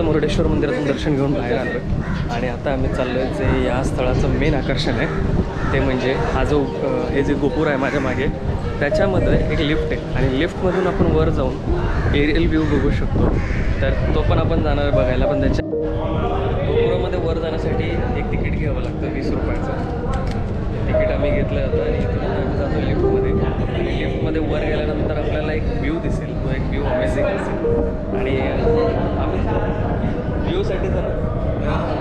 आता तर मुरुडेश्वर मंदिरातून दर्शन घेऊन बाहेर आलो आणि आता आम्ही चाललो आहे जे या स्थळाचं मेन आकर्षण आहे ते म्हणजे हा जो हे जे गोपूर आहे माझ्या मागे त्याच्यामध्ये एक लिफ्ट आहे. आणि लिफ्टमधून आपण वर जाऊन एरियल व्ह्यू बघू शकतो. तर तो पण आपण जाणार आहे बघायला पण त्याच्या गोपुरामध्ये वर जाण्यासाठी एक तिकीट घ्यावं लागतं वीस रुपयाचं. तिकीट आम्ही घेतलं होतं आणि इथून आम्ही जातो लिफ्टमध्ये आणि लिफ्टमध्ये वर गेल्यानंतर आपल्याला एक व्ह्यू दिसेल. तो एक व्ह्यू अमेझिंग दिसेल. आणि व्ह्यूसाठी जर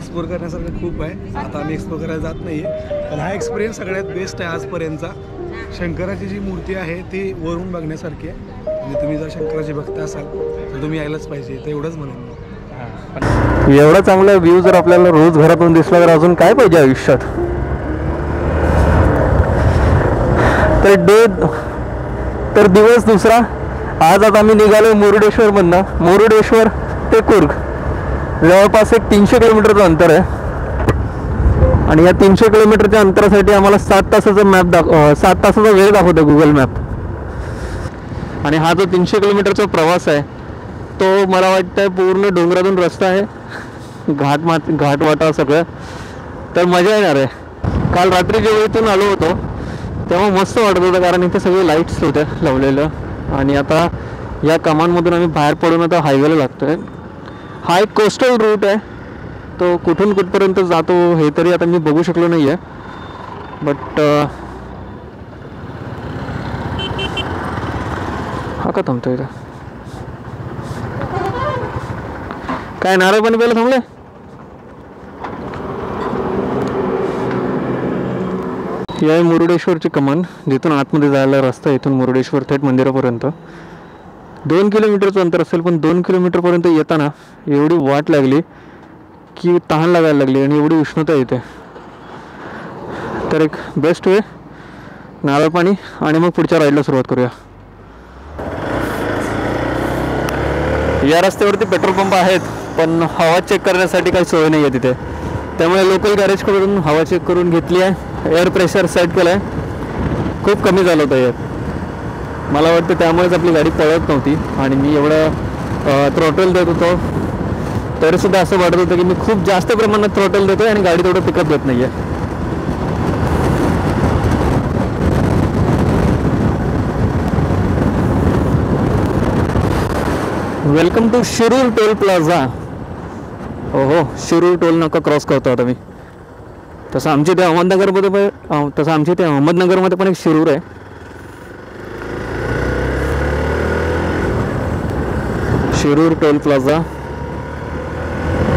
एक्सप्लोर करण्यासारखं खूप आहे. आता आम्ही एक्सप्लोर करायला जात नाही आहे पण हा एक्सपिरियन्स सगळ्यात बेस्ट आहे आजपर्यंतचा. शंकराची जी मूर्ती आहे ती वरून बघण्यासारखी आहे. आणि तुम्ही जर शंकराची भक्त असाल तर तुम्ही यायलाच पाहिजे. तर एवढंच म्हणेन एवढा चांगला व्ह्यू जर आपल्याला रोज घरातून दिसला तर अजून काय पाहिजे आयुष्यात? तर डे तर दिवस दुसरा. आज आता आम्ही निघालो मुरुडेश्वरमधनं मुरुडेश्वर ते कुर्ग. जवळपास एक तीनशे किलोमीटरचं अंतर आहे. आणि या तीनशे किलोमीटरच्या अंतरासाठी आम्हाला सात तासाचा मॅप दाख सात तासाचा वेळ दाखवतो गुगल मॅप आणि हा जो तीनशे किलोमीटरचा प्रवास आहे तो मला वाटतं पूर्ण डोंगरातून रस्ता आहे. घाट मात घाट वाटा सगळं. तर मजा येणार आहे. काल रात्री जेव्हा इथून आलो होतो तेव्हा मस्त वाटत होतं कारण इथे सगळे लाईट्स होत्या लावलेलं. आणि आता या कामांमधून आम्ही बाहेर पडून आता हायवेला लागतो आहे हा एक कोस्टल रूट आहे. तो कुठून कुठपर्यंत जातो हे तरी आता मी बघू शकलो नाही आहे बट हा का थांबतो इथं? काय नारळ पाणी प्यायला थांबले? ही आहे मुरुडेश्वरची कमान जिथून आतमध्ये जायला रस्ता इथून मुरुडेश्वर थेट मंदिरापर्यंत. दोन किलोमीटरचं अंतर असेल पण दोन किलोमीटरपर्यंत येताना एवढी वाट लागली की तहान लागायला लागली आणि एवढी उष्णता येते. तर एक बेस्ट वे नारळ पाणी आणि मग पुढच्या राईडला सुरुवात करूया. या रस्त्यावरती पेट्रोल पंप आहेत पण हवा चेक करण्यासाठी काही सोय नाही आहे तिथे. त्यामुळे लोकल गॅरेजकडून हवा चेक करून घेतली आहे. एअर प्रेशर सेट केलं आहे खूप कमी झालं होतं यात. मला वाटतं त्यामुळेच आपली गाडी पळत नव्हती आणि मी एवढं थ्रॉटल देत होतो. तरीसुद्धा असं वाटत होतं की मी खूप जास्त प्रमाणात थ्रॉटल देतो आणि गाडी तेवढं पिकअप देत नाही आहे welcome to Shirur toll plaza हो हो शिरूर टोल नाका क्रॉस करतो आता मी. तसं आमच्या इथे अहमदनगरमध्ये पण तसं आमच्या इथे अहमदनगरमध्ये पण एक शिरूर आहे. Shirur toll plaza.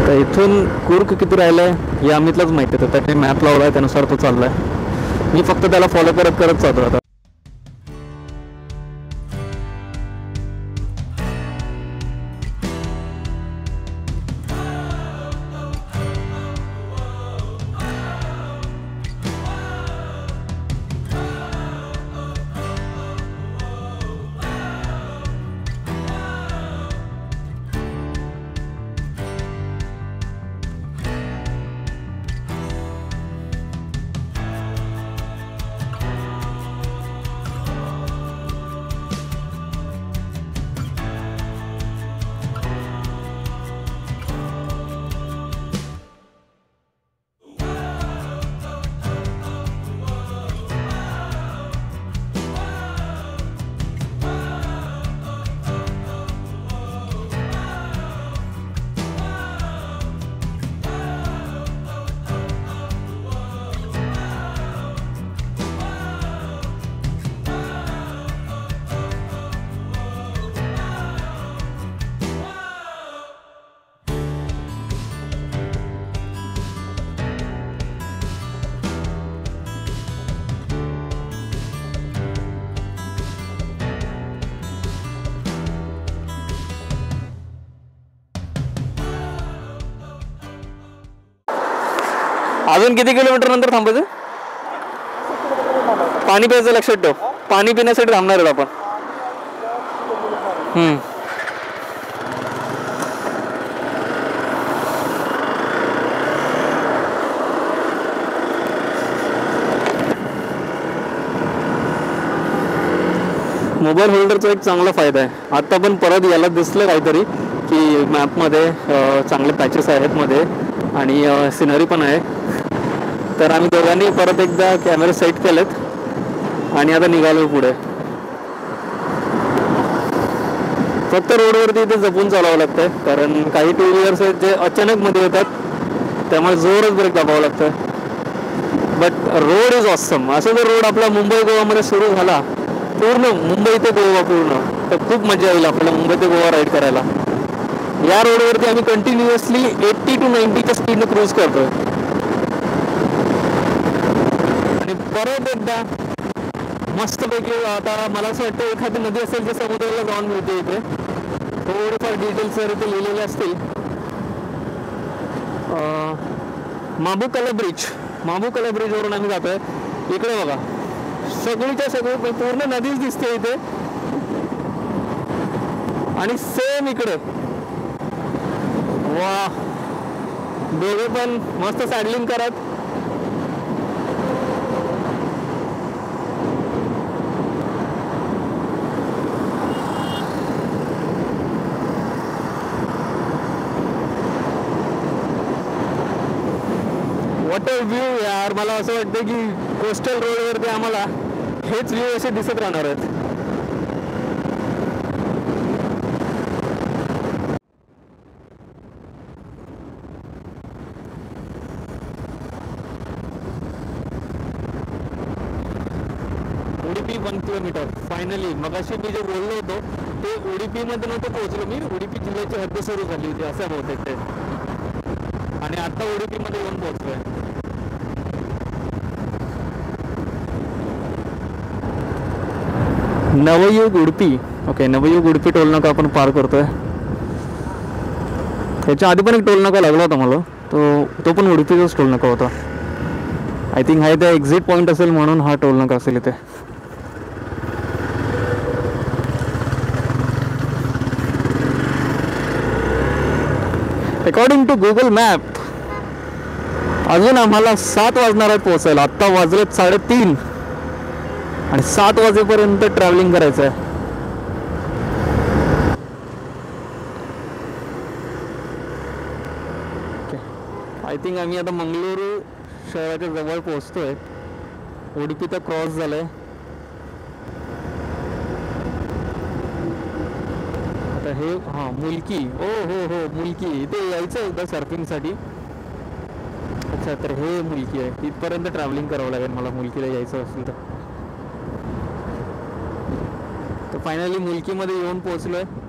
तर इथून कुर्क किती राहिलं आहे हे अमितलाच माहिती आहे. तर त्याने मॅप लावला आहे त्यानुसार तो चालला आहे मी फक्त त्याला फॉलो करत करत चालतो आता. अजून किती किलोमीटर नंतर थांबायचं? पाणी प्यायचं लक्षात ठेव. पाणी पिण्यासाठी थांबणार आहोत आपण. हम्म. मोबाईल होल्डरचा एक चांगला फायदा आहे. आता पण परत याला दिसलं काहीतरी की मॅपमध्ये चांगले पॅचेस आहेत मध्ये आणि सिनरी पण आहे. तर आम्ही दोघांनी परत एकदा कॅमेरे सेट केलेत. आणि आता निघालो पुढे. फक्त रोडवरती इथे जपून चालावं लागतंय. कारण काही टू व्हीलर्स आहेत जे अचानक मध्ये येतात. त्यामुळे जोरच ब्रेक दाबावं लागतं बट रोड इज ऑसम असा जर रोड आपला मुंबई गोवामध्ये सुरू झाला पूर्ण मुंबई ते गोवा पूर्ण तर खूप मजा येईल आपल्याला मुंबई ते गोवा राईड करायला. या रोडवरती आम्ही कंटिन्युअसली एट्टी टू नाईन्टीच्या स्पीडने क्रूज करतोय आणि परत एकदा. मस्तपैकी आता मला असं वाटतं एखादी नदी असेल तर समुद्राला जाऊन मिळते इथे. थोडेफार डिटेल्स जर इथे लिहिलेले असतील. माबूकला ब्रिज माबूकला ब्रिजवरून आम्ही जातोय. इकडे बघा. सगळीच्या सगळी पूर्ण नदीच दिसते इथे. आणि सेम इकडे. वा दोघे पण मस्त सॅडलिंग करत वॉट अ व्ह्यू यार. मला असं वाटतं की कोस्टल रोडवरती आम्हाला हेच व्ह्यू असे दिसत राहणार आहेत. उडीपी वन किलोमीटर फायनली मगाशी मी जे बोललो होतो ते उडीपीमध्ये नव्हतं पोहोचलो मी. उडुपी जिल्ह्याची हद्द सुरू झाली होती असं बहुतेक ते. आणि आता उडीपीमध्ये येऊन पोहोचलोय. नवयुग उडपी. ओके नवयुग उडपी टोल नाका आपण पार करतोय. त्याच्या आधी पण एक टोल नाका लागला होता मला. तो तो पण उडपीचाच टोल नाका होता. आय थिंक हा इथे एक्झिट पॉईंट असेल म्हणून हा टोल नाका असेल इथे. अकॉर्डिंग टू गुगल मॅप अजून आम्हाला सात वाजणार आहेत पोहोचायला. आत्ता वाजलेत साडेतीन. आणि सात वाजेपर्यंत ट्रॅव्हलिंग करायचं आहे आय थिंक आम्ही आता मंगळुरू शहराच्या जवळ पोहोचतोय. उडुपी तर क्रॉस झालंय. आता हे हां मुलकी. ओ हो हो मुलकी. इथे यायचं आहे एकदा सर्फिंगसाठी अच्छा तर हे मुलकी आहे. इथपर्यंत ट्रॅव्हलिंग करावं लागेल मला. मुलकीला यायचं असेल तर तर फायनली मुलकीमध्ये येऊन पोहोचलो आहे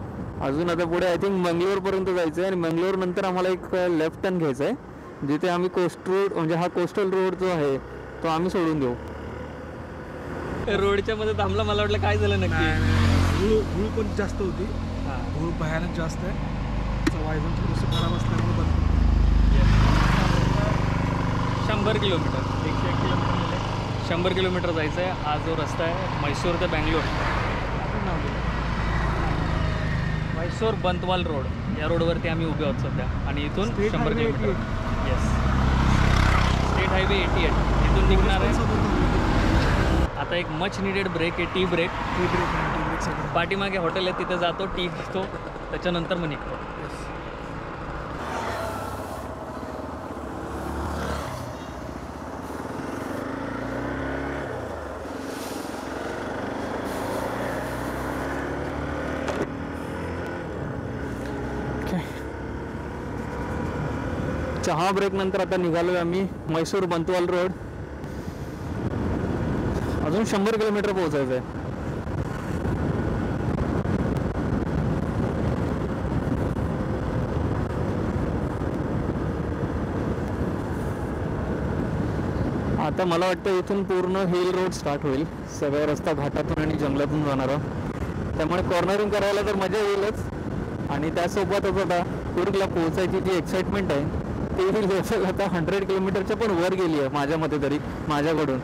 अजून आता पुढे आय थिंक मंगलोरपर्यंत जायचं आहे आणि मंगलोर नंतर आम्हाला एक लेफ्ट टर्न घ्यायचा आहे जिथे आम्ही कोस्ट रोड म्हणजे हा कोस्टल रोड जो आहे तो आम्ही सोडून देऊ. रोडच्या मध्ये थांबला मला वाटलं काय झालं नक्की? धूळ पण जास्त होती. धूळ भयानक जास्त आहे. खराब असल्यामुळे बंद. शंभर किलोमीटर. एकशे एक किलोमीटर शंभर किलोमीटर जायचं आहे हा जो रस्ता आहे म्हैसूर ते बँगलोर. म्हैसूर बंतवाल रोड. या रोडवरती आम्ही उभे आहोत सध्या. आणि इथून शंभर kilometre. Yes state highway eighty eight इथून निघणार आहे. आता एक मच निडेड ब्रेक आहे टी ब्रेक टी ब्रेक पाठीमागे हॉटेल आहे तिथे जातो टी पितो. त्याच्यानंतर मग निघतो. चहा ब्रेक नंतर आता निघालो आम्ही म्हैसूर बंतवाल रोड. अजून शंभर किलोमीटर पोहोचायचं आहे आता मला वाटतं इथून पूर्ण हिल रोड स्टार्ट होईल. सगळा रस्ता घाटातून आणि जंगलातून जाणारा त्यामुळे कॉर्नरिंग करायला तर मजा येईलच. आणि त्यासोबतच आता कुर्गला पोहोचायची जी एक्साइटमेंट आहे ती लेवल आता हंड्रेड किलोमीटरच्या पण वर गेली आहे माझ्या मते तरी माझ्याकडून.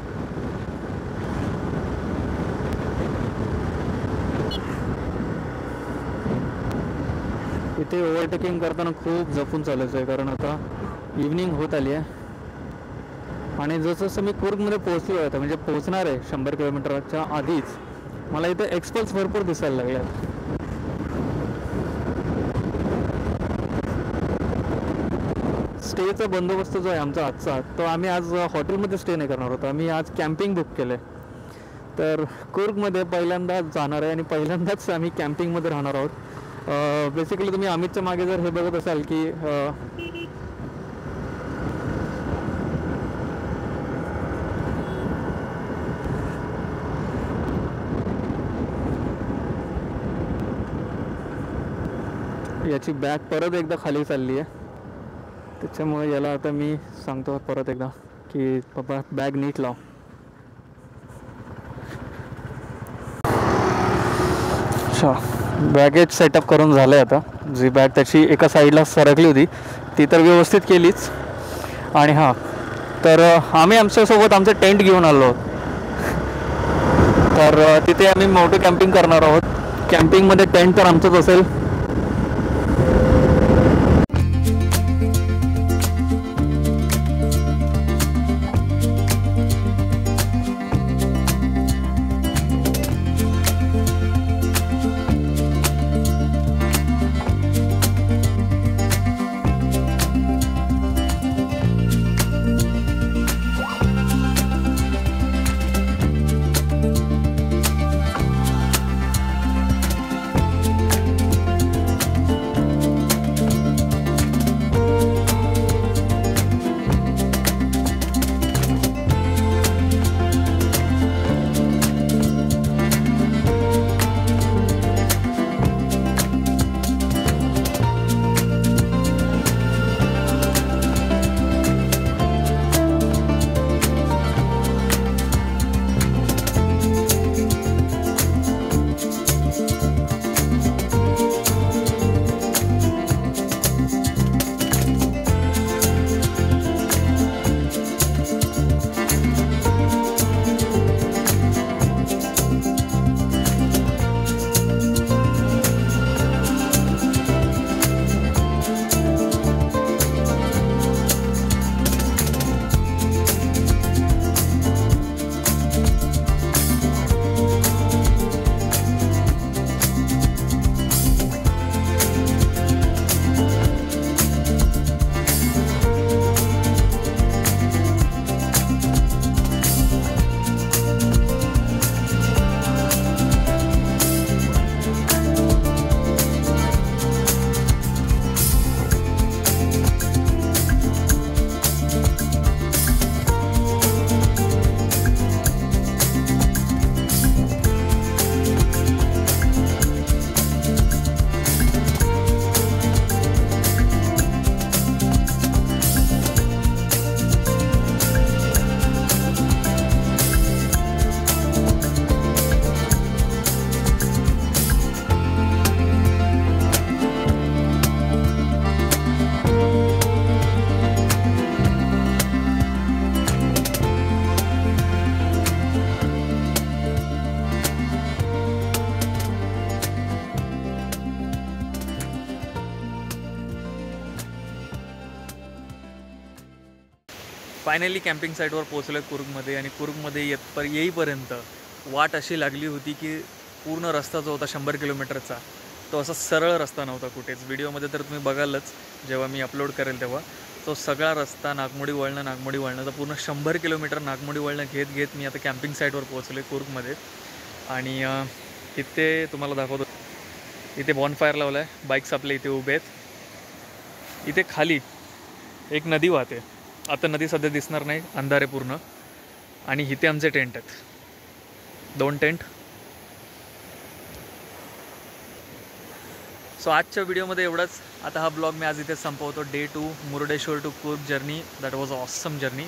इथे ओव्हरटेकिंग करताना खूप जपून चालायचं आहे कारण आता इव्हनिंग होत आली आहे. आणि जसं जसं मी कुर्गमध्ये पोहोचलो आहे आता म्हणजे पोहोचणार आहे शंभर किलोमीटरच्या आधीच मला इथे एक्सपल्स भरपूर दिसायला लागल्यात. स्टेचा बंदोबस्त जो आहे आमचा आजचा तो आम्ही आज हॉटेलमध्ये स्टे नाही करणार होतो. आम्ही आज कॅम्पिंग बुक केलं आहे तर कुर्गमध्ये पहिल्यांदाच जाणार आहे आणि पहिल्यांदाच आम्ही कॅम्पिंगमध्ये राहणार आहोत. बेसिकली तुम्ही अमितच्या मागे जर हे बघत असाल की याची बॅग परत एकदा खाली चालली आहे त्याच्यामुळे याला आता मी सांगतो परत एकदा की बाबा बॅग नीट लाव. अच्छा बॅगेज सेटअप करून झालं आहे आता. जी बॅग त्याची एका साईडला सरकली होती ती तर व्यवस्थित केलीच. आणि हां तर आम्ही आमच्यासोबत आमचं टेंट घेऊन आलो आहोत. तर तिथे आम्ही मोठं कॅम्पिंग करणार आहोत. कॅम्पिंगमध्ये टेंट तर आमचंच असेल. फायनली कॅम्पिंग साईटवर पोहोचलो आहे कुर्गमध्ये आणि कुर्गमध्ये येत पर येईपर्यंत वाट अशी लागली होती की पूर्ण रस्ता जो होता शंभर किलोमीटरचा तो असा सरळ रस्ता नव्हता कुठेच. व्हिडिओमध्ये तर तुम्ही बघालच जेव्हा मी अपलोड करेल तेव्हा. तो सगळा रस्ता नागमोडी वळणं नागमोडी वळणं तर पूर्ण शंभर किलोमीटर नागमोडी वळणं घेत घेत मी आता कॅम्पिंग साईटवर पोहोचले कुर्गमध्ये आणि इथे तुम्हाला दाखवतो. इथे बॉनफायर लावला आहे बाईक्स आपल्या इथे उभे आहेत. इथे खाली एक नदी वाहते. आता नदी सध्या दिसणार नाही अंधारे पूर्ण. आणि इथे आमचे टेंट आहेत. दोन टेंट. सो आजच्या व्हिडिओमध्ये एवढंच. आता हा ब्लॉग मी आज इथे संपवतो. Day two Murdeshwar to Coorg journey that was awesome journey